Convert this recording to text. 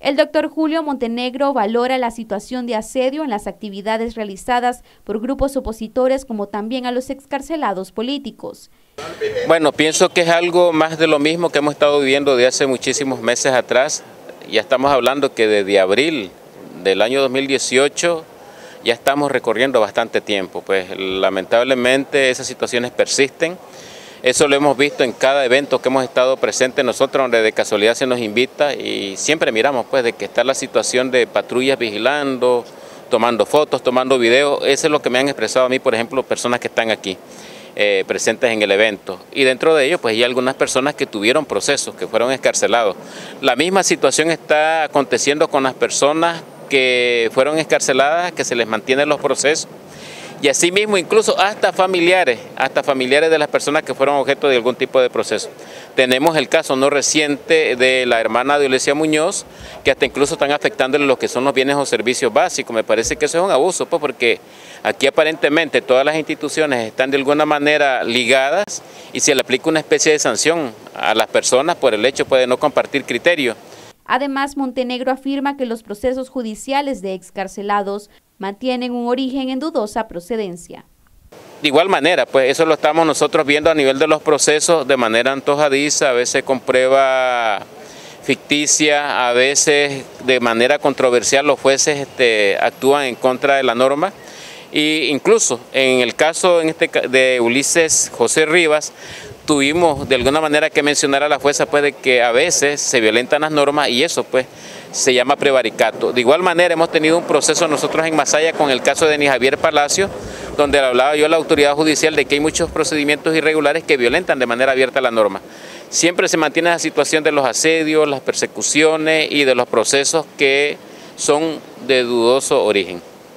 El doctor Julio Montenegro valora la situación de asedio en las actividades realizadas por grupos opositores como también a los excarcelados políticos. Bueno, pienso que es algo más de lo mismo que hemos estado viviendo de hace muchísimos meses atrás. Ya estamos hablando que desde abril del año 2018 ya estamos recorriendo bastante tiempo. Pues lamentablemente esas situaciones persisten. Eso lo hemos visto en cada evento que hemos estado presentes nosotros, donde de casualidad se nos invita y siempre miramos pues de que está la situación de patrullas vigilando, tomando fotos, tomando videos. Eso es lo que me han expresado a mí, por ejemplo, personas que están aquí. Eh, presentes en el evento. Y dentro de ellos, pues hay algunas personas que tuvieron procesos, que fueron escarcelados. La misma situación está aconteciendo con las personas que fueron escarceladas, que se les mantienen los procesos y asimismo incluso hasta familiares, hasta familiares de las personas que fueron objeto de algún tipo de proceso. Tenemos el caso no reciente de la hermana de Ulesia Muñoz, que hasta incluso están afectándole lo que son los bienes o servicios básicos. Me parece que eso es un abuso, pues porque aquí aparentemente todas las instituciones están de alguna manera ligadas y se le aplica una especie de sanción a las personas por el hecho pues, de no compartir criterios. Además, Montenegro afirma que los procesos judiciales de excarcelados mantienen un origen en dudosa procedencia. De igual manera, pues eso lo estamos nosotros viendo a nivel de los procesos de manera antojadiza, a veces con prueba ficticia, a veces de manera controversial los jueces este, actúan en contra de la norma. E incluso en el caso este, de Ulises José Rivas, tuvimos de alguna manera que mencionar a la jueza pues de que a veces se violentan las normas y eso pues se llama prevaricato. De igual manera hemos tenido un proceso nosotros en Masaya con el caso de Denis Javier Palacio, donde hablaba yo a la autoridad judicial de que hay muchos procedimientos irregulares que violentan de manera abierta la norma. Siempre se mantiene la situación de los asedios, las persecuciones y de los procesos que son de dudoso origen.